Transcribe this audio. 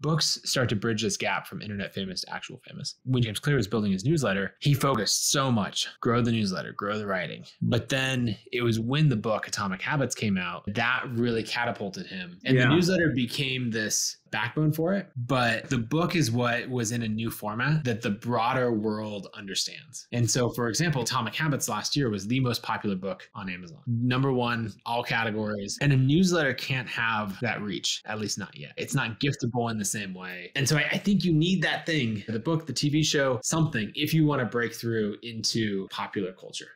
books start to bridge this gap from internet famous to actual famous. When James Clear was building his newsletter, he focused so much grow the newsletter, grow the writing. But then it was when the book Atomic Habits came out that really catapulted him. And Yeah. the newsletter became this backbone for it. But the book is what was in a new format that the broader world understands. And so, for example, Atomic Habits last year was the most popular book on Amazon. Number one, all categories. And a newsletter can't have that reach, at least not yet. It's not giftable in the same way. And so I, I think you need that thing the book, the TV show, something if you want to break through into popular culture.